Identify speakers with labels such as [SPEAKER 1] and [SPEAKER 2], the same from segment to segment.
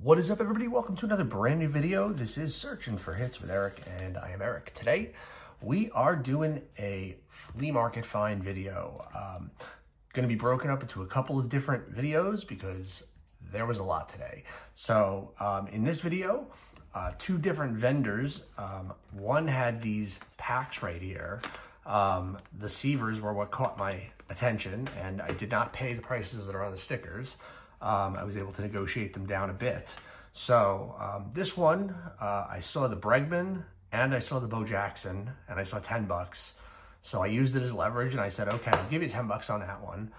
[SPEAKER 1] What is up everybody? Welcome to another brand new video. This is Searching for Hits with Eric and I am Eric. Today we are doing a flea market find video. Um, going to be broken up into a couple of different videos because there was a lot today. So um, in this video, uh, two different vendors, um, one had these packs right here. Um, the Seavers were what caught my attention and I did not pay the prices that are on the stickers um, I was able to negotiate them down a bit. So um, this one, uh, I saw the Bregman and I saw the Bo Jackson and I saw 10 bucks. So I used it as leverage and I said, okay, I'll give you 10 bucks on that one.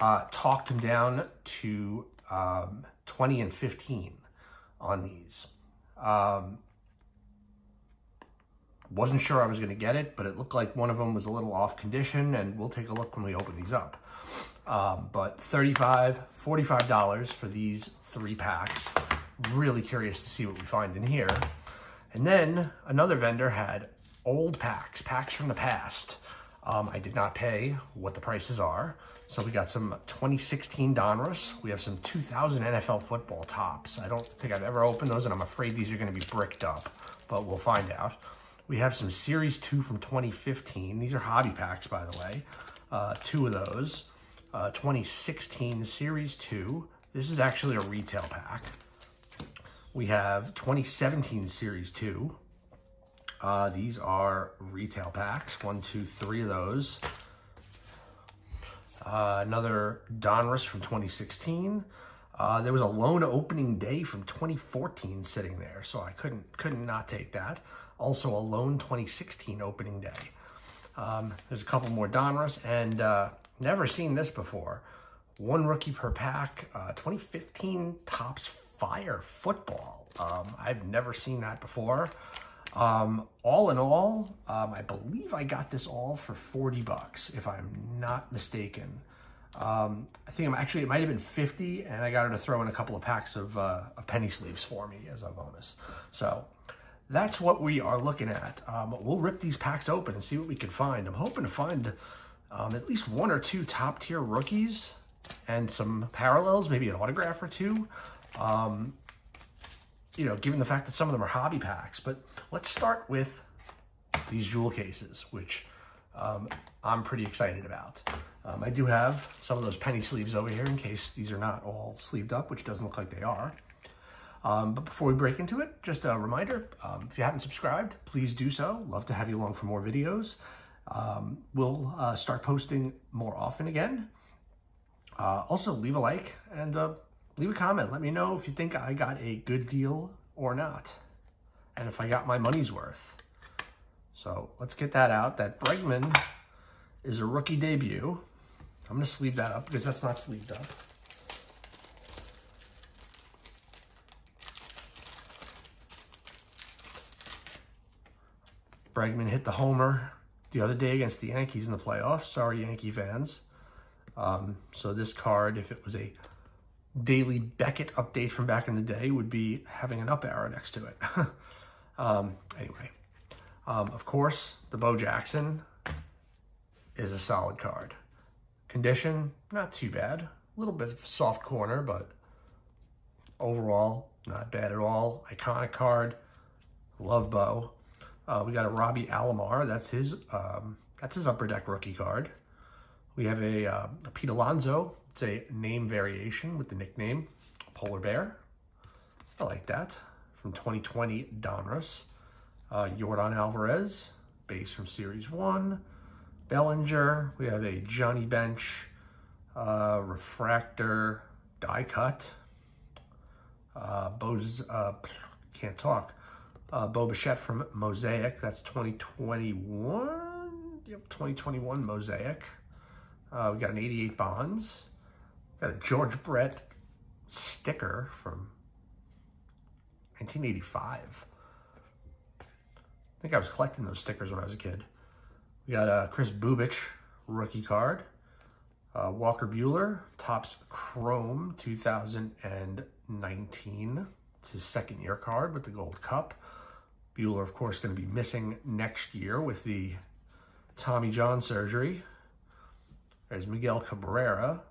[SPEAKER 1] Uh, talked him down to um, 20 and 15 on these. Um, wasn't sure I was going to get it, but it looked like one of them was a little off condition, and we'll take a look when we open these up. Um, but $35, $45 for these three packs. Really curious to see what we find in here. And then another vendor had old packs, packs from the past. Um, I did not pay what the prices are. So we got some 2016 Donruss. We have some 2000 NFL football Topps. I don't think I've ever opened those, and I'm afraid these are going to be bricked up, but we'll find out. We have some Series 2 from 2015. These are hobby packs, by the way. Uh, two of those uh, 2016 Series 2. This is actually a retail pack. We have 2017 Series 2. Uh, these are retail packs. One, two, three of those. Uh, another Donruss from 2016. Uh, there was a lone opening day from 2014 sitting there, so I couldn't couldn't not take that. Also a lone 2016 opening day. Um, there's a couple more Donruss, and uh, Never seen this before. One rookie per pack, uh, 2015 Topps Fire Football. Um, I've never seen that before. Um, all in all, um, I believe I got this all for 40 bucks, if I'm not mistaken. Um, I think I'm actually, it might have been 50, and I got her to throw in a couple of packs of, uh, of penny sleeves for me as a bonus. So that's what we are looking at. Um, we'll rip these packs open and see what we can find. I'm hoping to find um, at least one or two top tier rookies and some parallels, maybe an autograph or two. Um, you know, given the fact that some of them are hobby packs. But let's start with these jewel cases, which um, I'm pretty excited about. Um, I do have some of those penny sleeves over here in case these are not all sleeved up, which doesn't look like they are. Um, but before we break into it, just a reminder, um, if you haven't subscribed, please do so. Love to have you along for more videos. Um, we'll uh, start posting more often again. Uh, also, leave a like and uh, leave a comment. Let me know if you think I got a good deal or not, and if I got my money's worth. So let's get that out. That Bregman is a rookie debut. I'm going to sleeve that up because that's not sleeved up. Bregman hit the homer the other day against the Yankees in the playoffs. Sorry, Yankee fans. Um, so this card, if it was a daily Beckett update from back in the day, would be having an up arrow next to it. um, anyway, um, of course, the Bo Jackson is a solid card. Condition, not too bad. A little bit of soft corner, but overall, not bad at all. Iconic card. Love Bo. Uh, we got a Robbie Alomar. That's his um, that's his upper deck rookie card. We have a, uh, a Pete Alonso. It's a name variation with the nickname Polar Bear. I like that. From 2020 Donruss. Uh, Yordan Alvarez, base from Series 1. Bellinger. We have a Johnny Bench uh, refractor die cut. Uh, uh, can't talk uh, Bo Bichette from Mosaic. That's 2021. Yep, 2021 Mosaic. Uh, we got an 88 Bonds. Got a George Brett sticker from 1985. I think I was collecting those stickers when I was a kid. We got a Kris Bubic rookie card. Uh, Walker Buehler, Topps Chrome 2019. It's his second year card with the gold cup. Buehler, of course, going to be missing next year with the Tommy John surgery. There's Miguel Cabrera,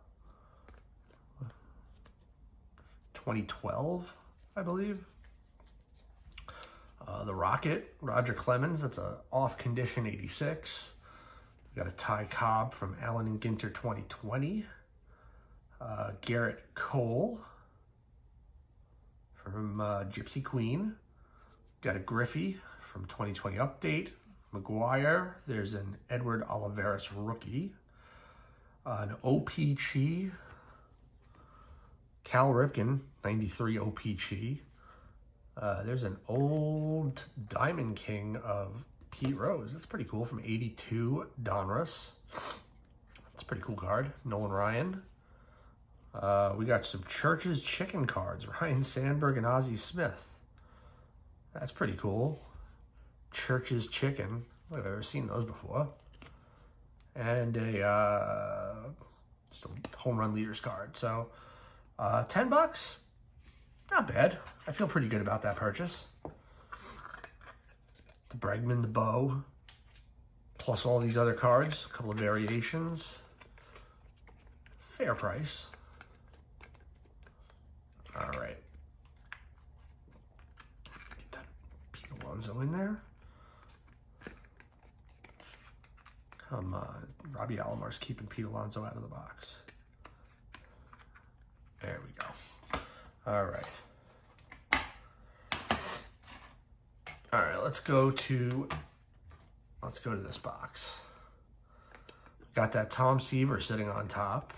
[SPEAKER 1] 2012. I believe. Uh, the Rocket, Roger Clemens, that's a off condition 86. We got a Ty Cobb from Allen and Ginter 2020. Uh, Gerrit Cole from uh, Gypsy Queen. Got a Griffey from 2020 Update. McGwire. There's an Edward Olivares rookie. Uh, an OPC. Cal Ripken, 93 OPC. Uh, there's an old Diamond King of Pete Rose. That's pretty cool from 82 Donruss. That's a pretty cool card. Nolan Ryan. Uh, we got some Church's Chicken cards. Ryne Sandberg and Ozzie Smith. That's pretty cool. Church's Chicken. I've ever seen those before. And a uh, just a home run leaders card. So uh, 10 bucks. Not bad. I feel pretty good about that purchase. The Bregman, the Bo, plus all these other cards, a couple of variations. Fair price. All right. Get that Pete Alonso in there. Come on. Robbie Alomar's keeping Pete Alonso out of the box. There we go. All right. All right, let's go to, let's go to this box. Got that Tom Seaver sitting on top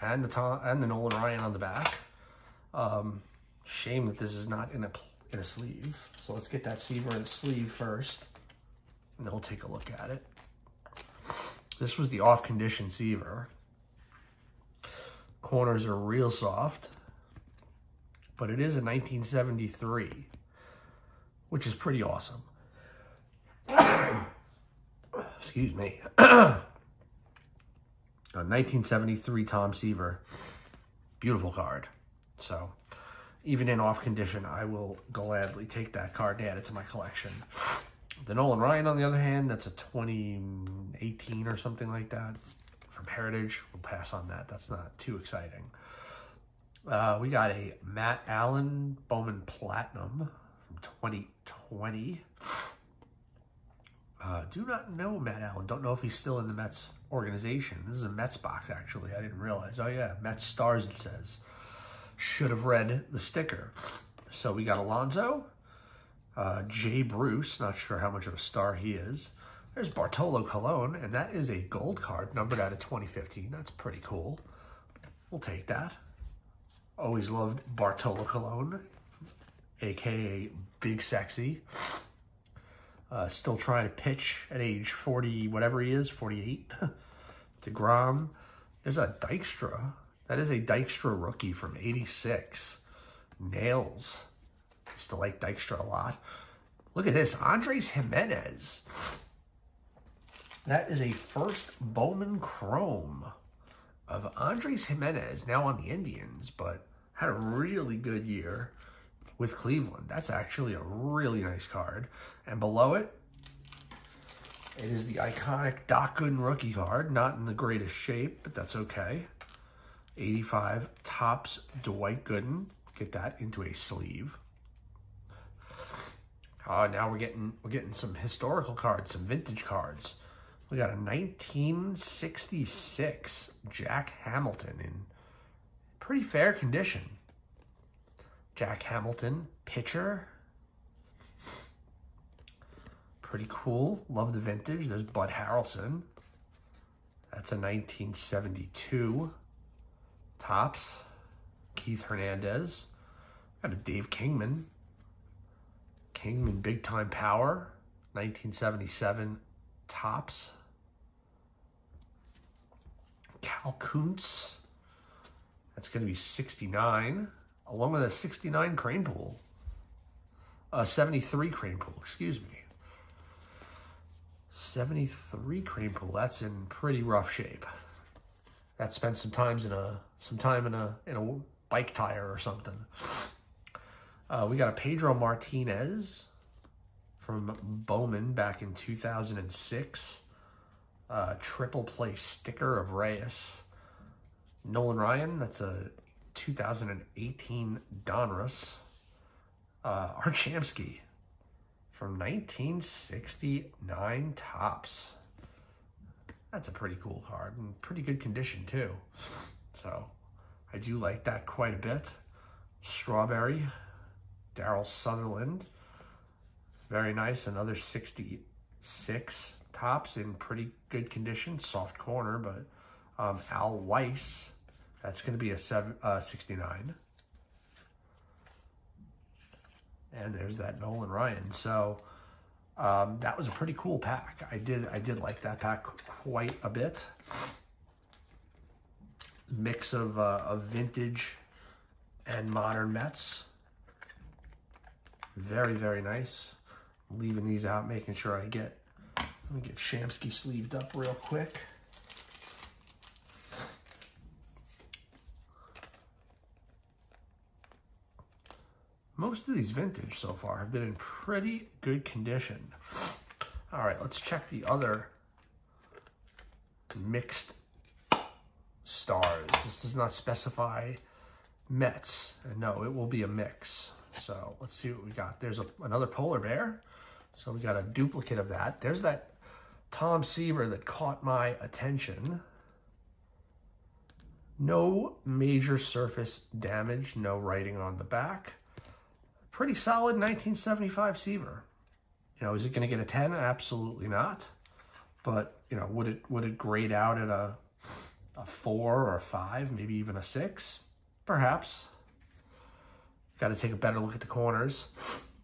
[SPEAKER 1] and the Tom and the Nolan Ryan on the back. Um, shame that this is not in a a sleeve. So let's get that Seaver the sleeve first, and then we'll take a look at it. This was the off-condition Seaver. Corners are real soft, but it is a 1973, which is pretty awesome. Excuse me. a 1973 Tom Seaver. Beautiful card. So, even in off condition, I will gladly take that card and add it to my collection. The Nolan Ryan, on the other hand, that's a 2018 or something like that from Heritage. We'll pass on that. That's not too exciting. Uh, we got a Matt Allen Bowman Platinum from 2020. Uh, do not know Matt Allen. Don't know if he's still in the Mets organization. This is a Mets box, actually. I didn't realize. Oh, yeah. Mets stars, it says. Should have read the sticker. So we got Alonso, uh, Jay Bruce, not sure how much of a star he is. There's Bartolo Colon, and that is a gold card numbered out of 2015. That's pretty cool. We'll take that. Always loved Bartolo Colon, aka Big Sexy. Uh, still trying to pitch at age 40, whatever he is, 48. to DeGrom. There's a Dykstra. That is a Dykstra rookie from 86. Nails. Used to like Dykstra a lot. Look at this. Andres Gimenez. That is a first Bowman Chrome of Andres Gimenez, now on the Indians, but had a really good year with Cleveland. That's actually a really nice card. And below it, it is the iconic Doc rookie card. Not in the greatest shape, but that's okay. 85 Topps Dwight Gooden. Get that into a sleeve. Uh, now we're getting we're getting some historical cards, some vintage cards. We got a 1966 Jack Hamilton in pretty fair condition. Jack Hamilton, pitcher. Pretty cool. Love the vintage. There's Bud Harrelson. That's a 1972. Topps. Keith Hernandez. Got a Dave Kingman. Kingman Big Time Power. 1977 Topps. Cal Koonce. That's going to be 69, along with a 69 Kranepool. Uh, 73 Kranepool, excuse me. 73 Kranepool. That's in pretty rough shape. That spent some times in a some time in a in a bike tire or something. Uh, we got a Pedro Martinez from Bowman back in 2006 uh, triple play sticker of Reyes. Nolan Ryan, that's a 2018 Donruss. Uh, Art Shamsky from 1969 Topps. That's a pretty cool card and pretty good condition too. So I do like that quite a bit. Strawberry, Daryl Sutherland. Very nice. Another 66 Topps in pretty good condition. Soft corner, but um, Al Weis. That's going to be a seven, uh, 69. And there's that Nolan Ryan. So um, that was a pretty cool pack. I did I did like that pack quite a bit. Mix of, uh, of vintage and modern Mets. Very, very nice. Leaving these out, making sure I get, let me get Shamsky sleeved up real quick. Most of these vintage so far have been in pretty good condition. All right, let's check the other mixed stars. This does not specify Mets. And no, it will be a mix. So let's see what we got. There's a, another polar bear. So we got a duplicate of that. There's that Tom Seaver that caught my attention. No major surface damage, no writing on the back pretty solid 1975 Seaver. You know, is it going to get a 10? Absolutely not. But, you know, would it would it grade out at a, a 4 or a 5, maybe even a 6? Perhaps. Got to take a better look at the corners.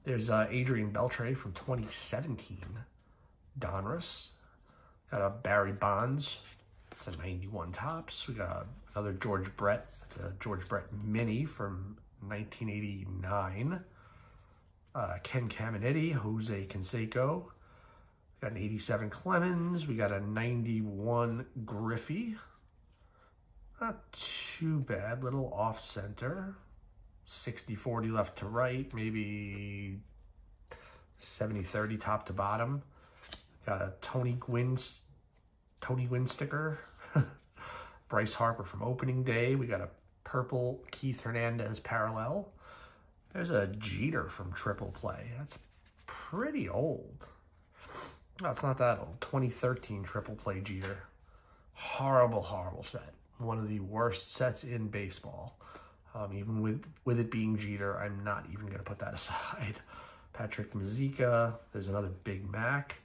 [SPEAKER 1] There's uh, Adrian Beltre from 2017. Donruss. Got a Barry Bonds. It's a 91 Topps. We got another George Brett. It's a George Brett Mini from 1989 uh, Ken Caminiti, Jose Canseco. We got an 87 Clemens. We got a 91 Griffey. Not too bad. Little off center. 60-40 left to right. Maybe 70-30 top to bottom. Got a Tony Gwynn, Tony Gwynn sticker. Bryce Harper from opening day. We got a purple Keith Hernandez parallel. There's a Jeter from Triple Play. That's pretty old. No, it's not that old. 2013 Triple Play Jeter. Horrible, horrible set. One of the worst sets in baseball. Um, even with, with it being Jeter, I'm not even going to put that aside. Patrick Mazeika. There's another Big Mac.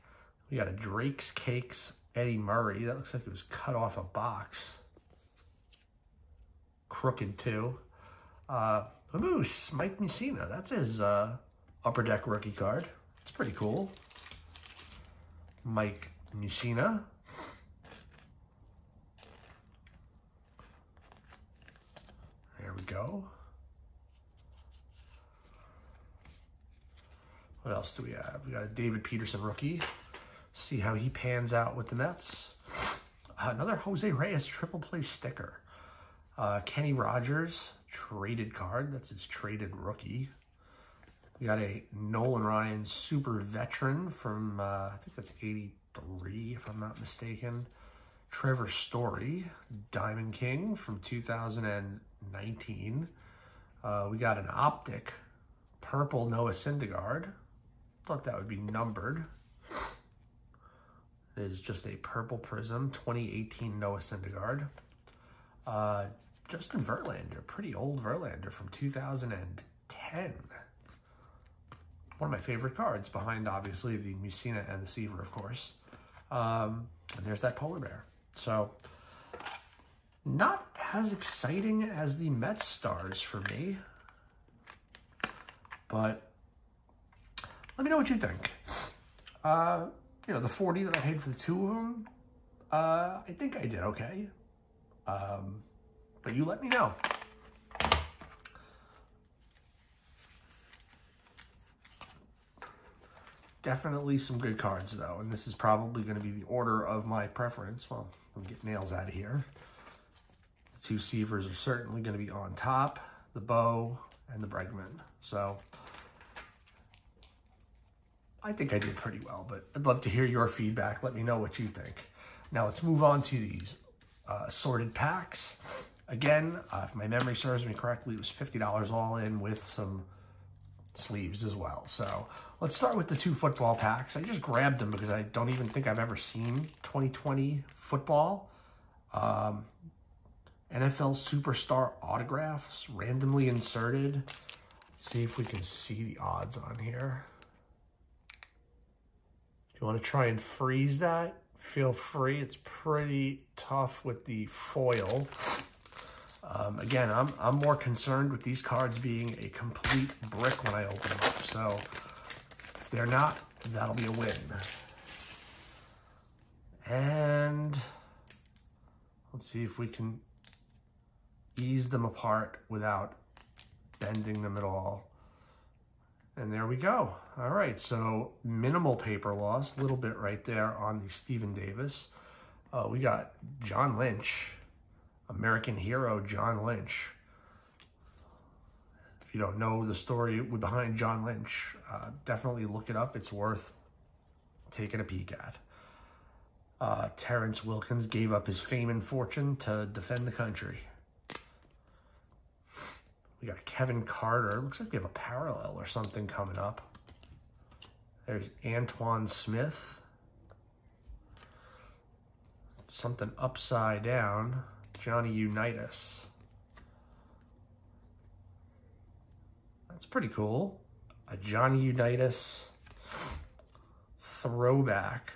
[SPEAKER 1] We got a Drake's Cakes Eddie Murray. That looks like it was cut off a box. Crooked, too. Uh, Moose, Mike Mussina. That's his uh, upper deck rookie card. It's pretty cool. Mike Mussina. There we go. What else do we have? We got a David Peterson rookie. See how he pans out with the Mets. Another Jose Reyes triple play sticker. Uh, Kenny Rogers, traded card. That's his traded rookie. We got a Nolan Ryan super veteran from, uh, I think that's 83, if I'm not mistaken. Trevor Story, Diamond King from 2019. Uh, we got an Optic purple Noah Syndergaard. Thought that would be numbered. It is just a purple prism, 2018 Noah Syndergaard. Uh, Justin Verlander, pretty old Verlander from 2010. One of my favorite cards, behind obviously the Mussina and the Seaver, of course. Um, and there's that polar bear. So, not as exciting as the Mets stars for me. But let me know what you think. Uh, you know, the 40 that I paid for the two of them, uh, I think I did okay. Um, but you let me know. Definitely some good cards, though. And this is probably going to be the order of my preference. Well, let me get nails out of here. Two Seavers are certainly going to be on top. The Bo and the Bregman. So I think I did pretty well, but I'd love to hear your feedback. Let me know what you think. Now let's move on to these uh, packs. Again, uh, if my memory serves me correctly, it was $50 all in with some sleeves as well. So let's start with the two football packs. I just grabbed them because I don't even think I've ever seen 2020 football. Um, NFL Superstar autographs randomly inserted. Let's see if we can see the odds on here. If you want to try and freeze that, feel free. It's pretty tough with the foil. Um, again, I'm, I'm more concerned with these cards being a complete brick when I open them up. So if they're not, that'll be a win. And let's see if we can ease them apart without bending them at all. And there we go. All right, so minimal paper loss, a little bit right there on the Stephen Davis. Uh, we got John Lynch, American hero John Lynch. If you don't know the story behind John Lynch, uh, definitely look it up. It's worth taking a peek at. Uh, Terrence Wilkins gave up his fame and fortune to defend the country. We got Kevin Carter. Looks like we have a parallel or something coming up. There's Antowain Smith. Something upside down. Johnny Unitas. That's pretty cool. A Johnny Unitas throwback.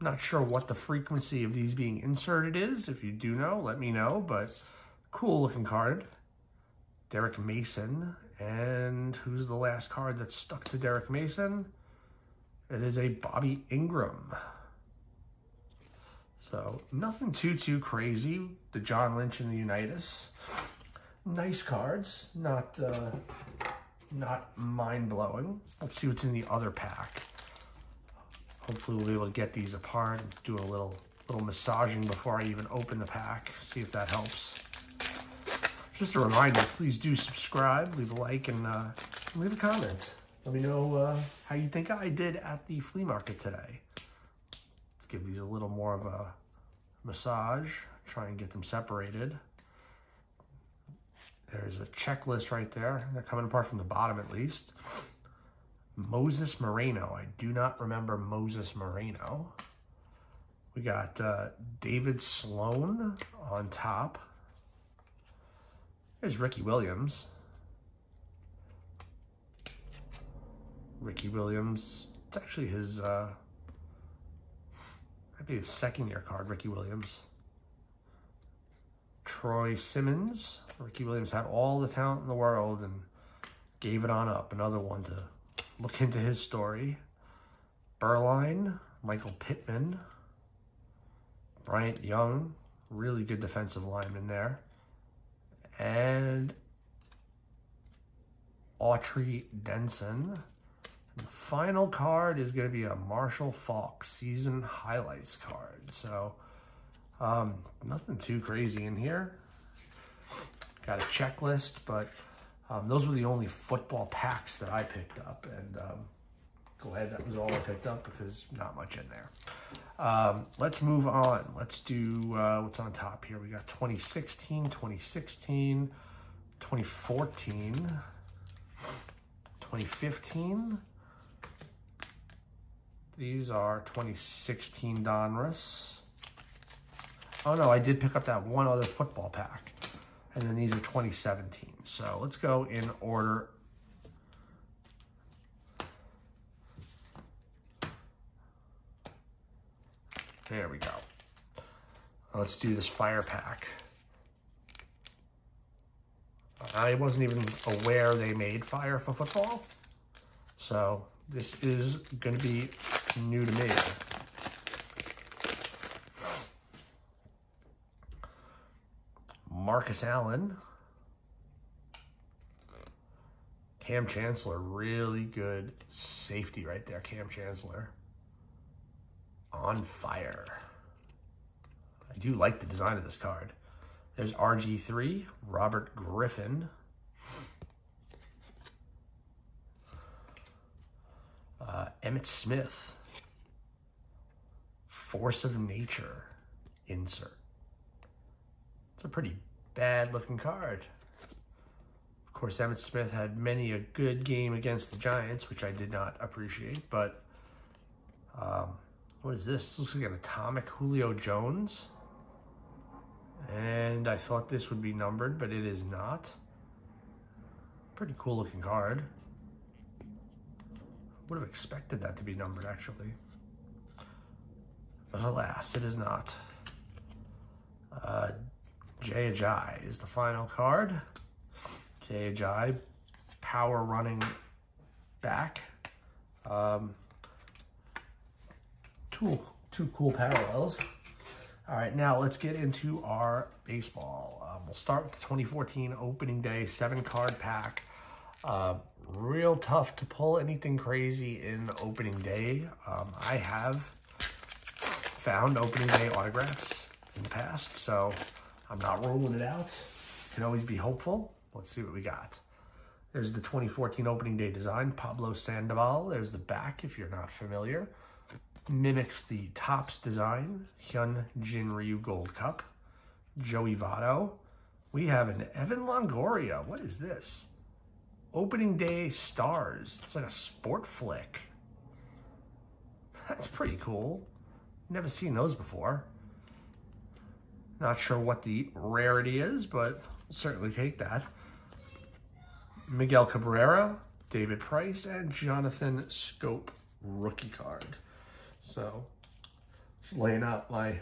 [SPEAKER 1] Not sure what the frequency of these being inserted is. If you do know, let me know, but cool looking card. Derrick Mason. And who's the last card that's stuck to Derrick Mason? It is a Bobby Engram. So nothing too, too crazy. The John Lynch and the Unitas. Nice cards, not uh, not mind-blowing. Let's see what's in the other pack. Hopefully we'll be able to get these apart and do a little, little massaging before I even open the pack, see if that helps. Just a reminder, please do subscribe, leave a like, and uh, leave a comment. Let me know uh, how you think I did at the flea market today. Let's give these a little more of a massage, try and get them separated. There's a checklist right there. They're coming apart from the bottom at least. Moses Moreno. I do not remember Moses Moreno. We got uh, David Sloan on top. There's Ricky Williams. Ricky Williams. It's actually his, uh, might be his second year card, Ricky Williams. Troy Simmons. Ricky Williams had all the talent in the world and gave it on up. Another one to look into his story. Berline, Michael Pittman, Bryant Young, really good defensive lineman there. And Autry Denson. And the final card is going to be a Marshall Faulk season highlights card. So um, nothing too crazy in here. Got a checklist, but um, those were the only football packs that I picked up. And um, glad that was all I picked up because not much in there. Um, let's move on. Let's do uh, what's on top here. We got 2016, 2016, 2014, 2015. These are 2016 Donruss. Oh no, I did pick up that one other football pack. And then these are 2017. So let's go in order. There we go. Let's do this fire pack. I wasn't even aware they made fire for football. So this is going to be new to me. Marcus Allen. Kam Chancellor, really good safety right there, Kam Chancellor. On fire. I do like the design of this card. There's RG3, Robert Griffin. Uh, Emmitt Smith. Force of Nature insert. It's a pretty bad looking card. Of course, Emmitt Smith had many a good game against the Giants, which I did not appreciate. But um, what is this? Looks like an atomic Julio Jones. And I thought this would be numbered, but it is not. Pretty cool looking card. Would have expected that to be numbered, actually. But alas, it is not. Uh, is the final card. Ajayi, power running back. Um, two, two cool parallels. All right, now let's get into our baseball. Um, we'll start with the 2014 opening day seven card pack. Uh, real tough to pull anything crazy in opening day. Um, I have found opening day autographs in the past, so I'm not ruling it out. Can always be hopeful. Let's see what we got. There's the 2014 opening day design, Pablo Sandoval. There's the back, if you're not familiar mimics the Topps design, Hyun Jin Ryu Gold Cup, Joey Votto. We have an Evan Longoria. What is this? Opening Day Stars. It's like a sport flick. That's pretty cool. Never seen those before. Not sure what the rarity is, but we'll certainly take that. Miguel Cabrera, David Price, and Jonathan Schoop rookie card. So just laying out my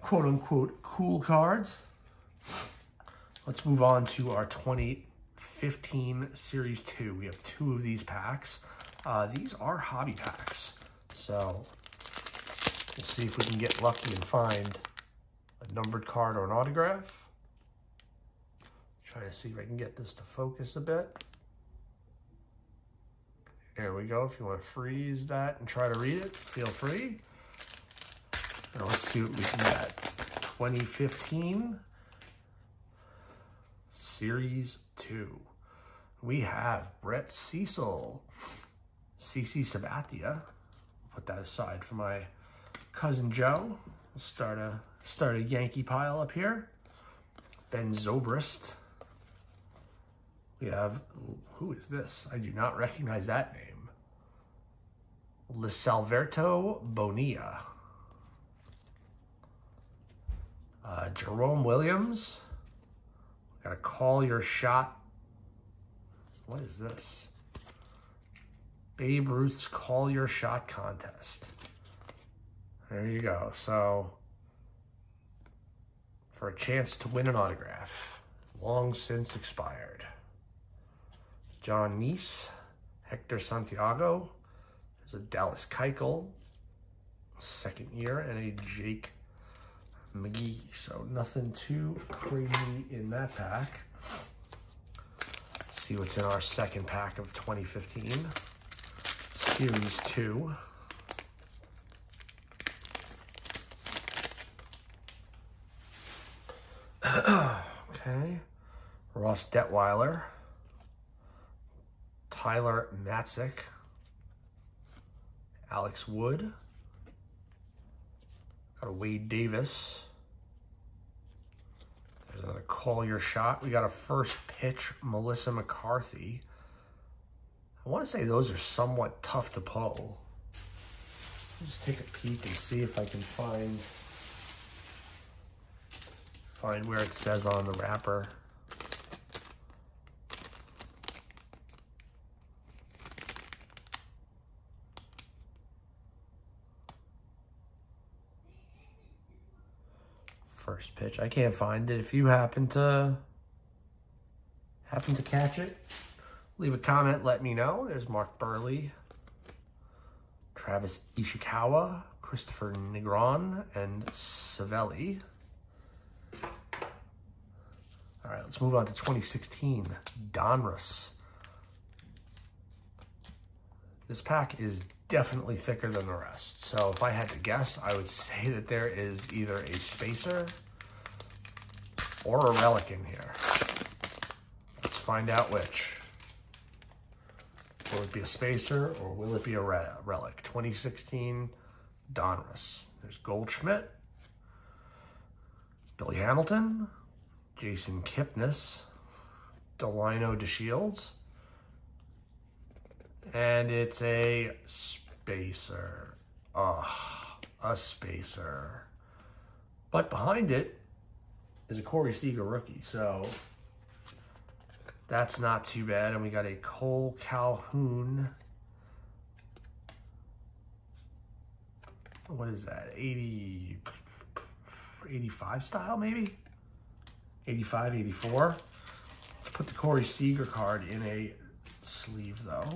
[SPEAKER 1] quote unquote cool cards. Let's move on to our 2015 Series 2. We have two of these packs. Uh, these are hobby packs. So we'll see if we can get lucky and find a numbered card or an autograph. Try to see if I can get this to focus a bit. There we go. If you want to freeze that and try to read it, feel free. Now let's see what we can get. 2015 Series 2. We have Brett Cecil, CC Sabathia. Put that aside for my cousin Joe. We'll start a start a Yankee pile up here. Ben Zobrist. We have, who is this? I do not recognize that name. Lisalverto Bonilla. Uh, Jerome Williams. Gotta call your shot. What is this? Babe Ruth's Call Your Shot contest. There you go. So, for a chance to win an autograph, long since expired. Jon Niese, Hector Santiago. There's a Dallas Keuchel, second year, and a Jake McGee. So nothing too crazy in that pack. Let's see what's in our second pack of 2015. Series 2. okay. Ross Detweiler. Tyler Matzek, Alex Wood, got a Wade Davis. There's another call your shot. We got a first pitch, Melissa McCarthy. I want to say those are somewhat tough to pull. Just take a peek and see if I can find find where it says on the wrapper. First pitch. I can't find it. If you happen to happen to catch it, leave a comment, let me know. There's Mark Buehrle, Travis Ishikawa, Kristopher Negron, and Savelli. All right, let's move on to 2016. Donruss. This pack is definitely thicker than the rest. So if I had to guess, I would say that there is either a spacer or a relic in here. Let's find out which. Will it be a spacer or will it be a relic? 2016 Donruss. There's Goldschmidt, Billy Hamilton, Jason Kipnis, Delino DeShields. And it's a spacer. Oh, a spacer. But behind it is a Corey Seager rookie. So that's not too bad. And we got a Cole Calhoun. What is that? 80, 85 style maybe? 85, 84. Let's put the Corey Seager card in a sleeve though.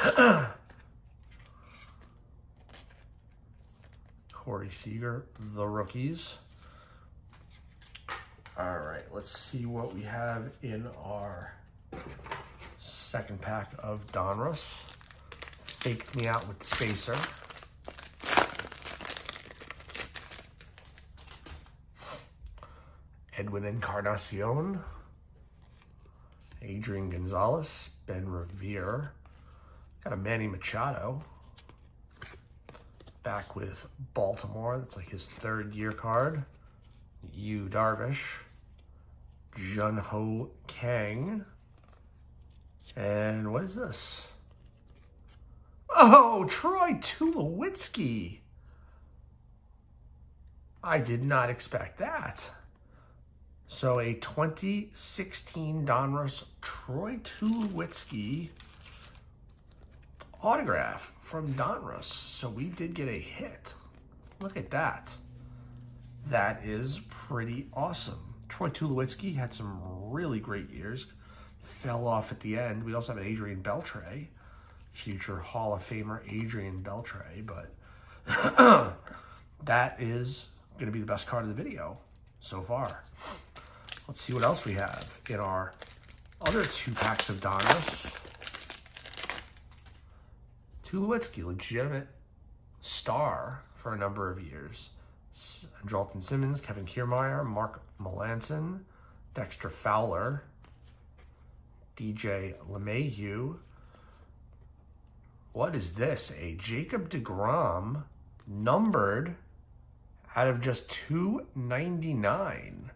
[SPEAKER 1] Corey Seager, the rookies. All right, let's see what we have in our second pack of Donruss. Faked me out with the spacer. Edwin Encarnacion. Adrian Gonzalez, Ben Revere. Got a Manny Machado. Back with Baltimore. That's like his third year card. Yu Darvish. Jung Ho Kang. And what is this? Oh, Troy Tulowitzki. I did not expect that. So a 2016 Donruss Troy Tulowitzki autograph from Donruss. So we did get a hit. Look at that. That is pretty awesome. Troy Tulowitzki had some really great years. Fell off at the end. We also have an Adrian Beltre, future Hall of Famer Adrian Beltre. But that is going to be the best card of the video so far. Let's see what else we have in our other two packs of Donruss. Tulowitzki, legitimate star for a number of years. Andrelton Simmons, Kevin Kiermaier, Mark Melancon, Dexter Fowler, DJ LeMahieu. What is this? A Jacob DeGrom numbered out of just 299.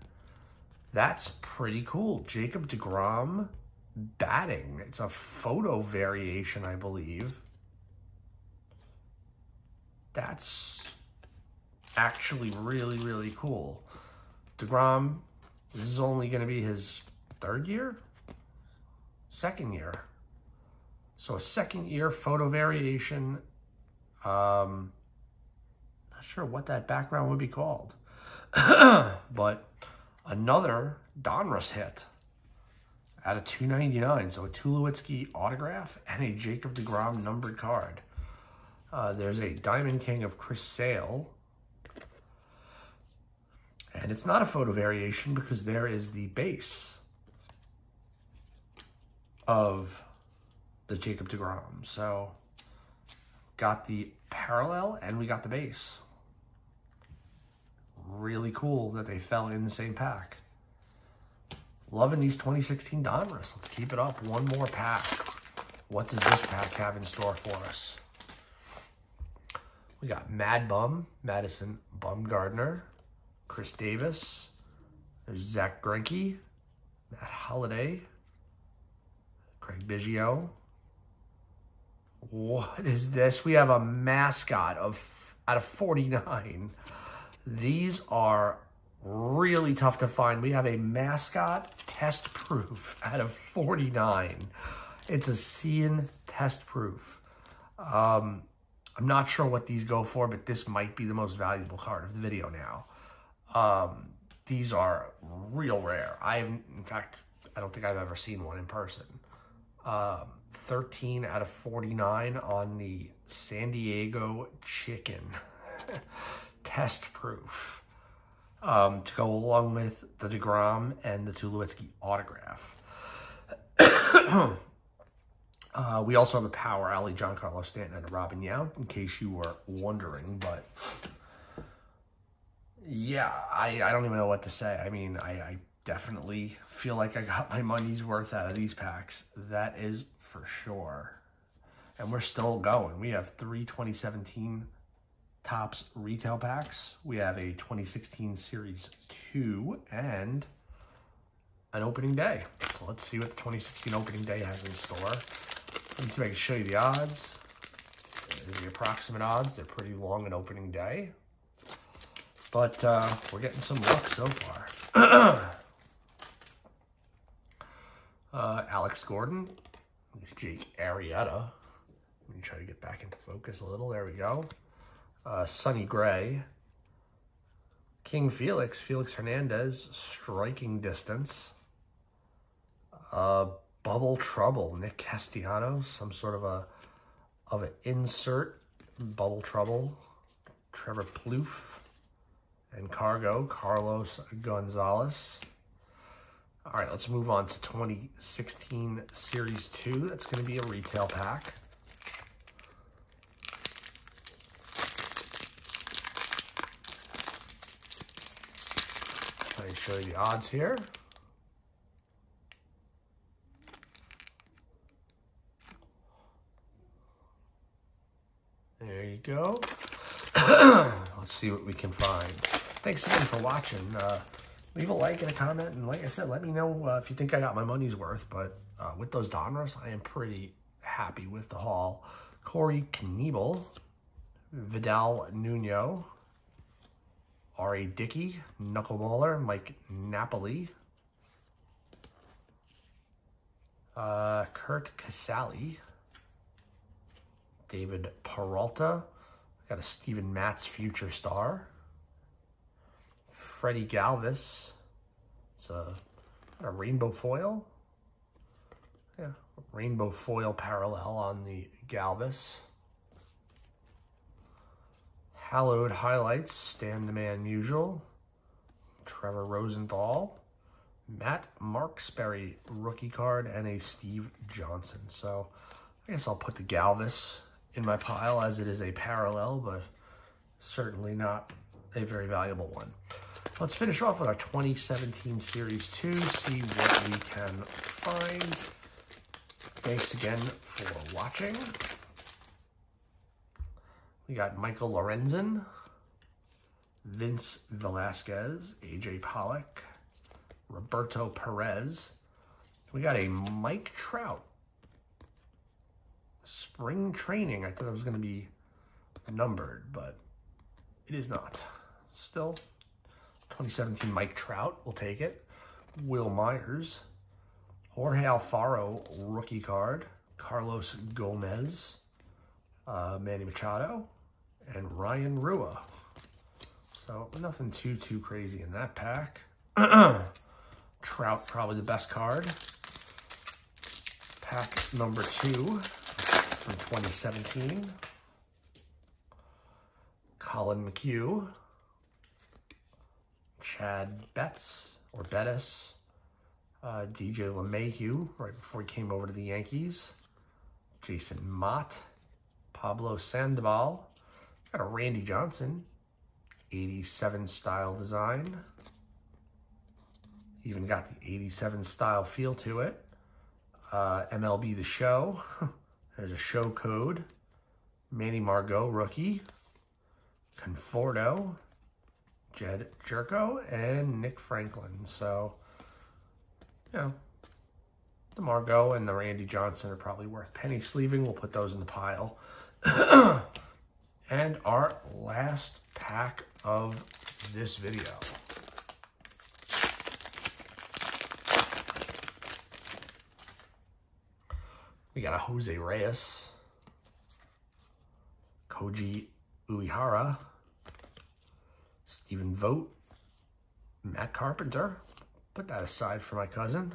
[SPEAKER 1] That's pretty cool. Jacob DeGrom batting. It's a photo variation, I believe. That's actually really, really cool. DeGrom, this is only going to be his third year? Second year. So a second year photo variation. Um, not sure what that background would be called. but another Donruss hit at a 299. So a Tulowitzki autograph and a Jacob DeGrom numbered card. Uh, there's a Diamond King of Chris Sale. And it's not a photo variation because there is the base of the Jacob DeGrom. So got the parallel and we got the base really cool that they fell in the same pack. Loving these 2016 Donruss. Let's keep it up. One more pack. What does this pack have in store for us? We got Mad Bum, Madison Bumgarner, Chris Davis, there's Zack Greinke, Matt Holliday, Craig Biggio. What is this? We have a mascot of out of 49. These are really tough to find. We have a mascot test proof out of 49. It's a Cian test proof. Um, I'm not sure what these go for, but this might be the most valuable card of the video now. Um, these are real rare. I have, in fact, I don't think I've ever seen one in person. Um, 13 out of 49 on the San Diego Chicken. test proof um, to go along with the DeGrom and the Tulowitzki autograph. uh, we also have a Power Alley Giancarlo Stanton and Robin Yount, in case you were wondering. But yeah, I, I don't even know what to say. I mean, I, I definitely feel like I got my money's worth out of these packs. That is for sure. And we're still going. We have three 2017 Topps retail packs. We have a 2016 Series 2 and an opening day. So let's see what the 2016 opening day has in store. See if I can show you the odds. There's the approximate odds. They're pretty long an opening day. But uh, we're getting some luck so far. uh, Alex Gordon. There's Jake Arrieta. Let me try to get back into focus a little. There we go. Uh, Sonny Gray. King Felix, Felix Hernandez, striking distance. Uh, Bubble Trouble, Nick Castellanos, some sort of a of an insert. Bubble Trouble, Trevor Plouffe, and Cargo, Carlos Gonzalez. All right, let's move on to 2016 Series 2. That's going to be a retail pack. Try to show you the odds here. There you go. Let's see what we can find. Thanks again for watching. Uh, leave a like and a comment. And like I said, let me know uh, if you think I got my money's worth. But uh, with those Donruss, I am pretty happy with the haul. Corey Knebel, Vidal Nuno, R.A. Dickey, Knuckleballer, Mike Napoli, uh, Curt Casali, David Peralta, got a Steven Matz future star, Freddie Galvis, it's a, a rainbow foil, yeah, rainbow foil parallel on the Galvis. Hallowed Highlights, Stan the Man Musial, Trevor Rosenthal, Matt Marksberry rookie card, and a Steve Johnson. So I guess I'll put the Galvis in my pile as it is a parallel, but certainly not a very valuable one. Let's finish off with our 2017 Series 2, see what we can find. Thanks again for watching. We got Michael Lorenzen, Vince Velasquez, AJ Pollock, Roberto Perez. We got a Mike Trout. Spring training. I thought it was going to be numbered, but it is not. Still, 2017 Mike Trout. We'll take it. Wil Myers. Jorge Alfaro rookie card. Carlos Gomez. Uh, Manny Machado and Ryan Rua. So nothing too, too crazy in that pack. Trout, probably the best card. Pack number two from 2017. Collin McHugh. Chad Betts, or Bettis. Uh, DJ LeMahieu, right before he came over to the Yankees. Jason Motte, Pablo Sandoval. Got a Randy Johnson, 87 style design. Even got the 87 style feel to it. Uh, MLB The Show. There's a show code. Manny Margot, rookie. Conforto. Jed Gyorko, and Nick Franklin. So, you know, the Margot and the Randy Johnson are probably worth penny sleeving. We'll put those in the pile. and our last pack of this video. We got a Jose Reyes, Koji Uehara, Stephen Vogt, Matt Carpenter. Put that aside for my cousin.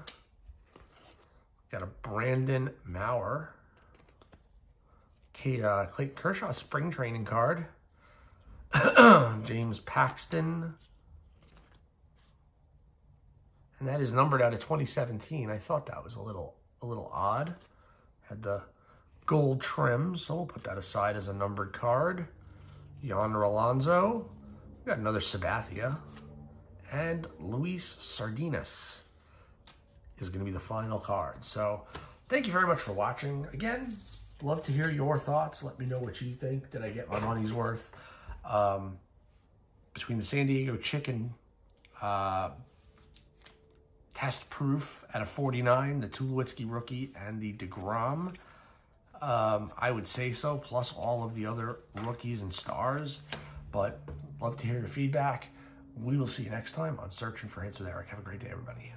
[SPEAKER 1] Got a Brandon Maurer, Kate, uh, Clayton Kershaw spring training card. James Paxton. And that is numbered out of 2017. I thought that was a little a little odd. Had the gold trim, so we'll put that aside as a numbered card. Yonder Alonso. We got another Sabathia. And Luis Sardinas is going to be the final card. So thank you very much for watching. Again, love to hear your thoughts. Let me know what you think. Did I get my money's worth? Um, between the San Diego Chicken uh, test proof at a 49, the Tulowitzki rookie and the DeGrom. Um, I would say so, plus all of the other rookies and stars. But love to hear your feedback. We will see you next time on Searching for Hits with Eric. Have a great day, everybody.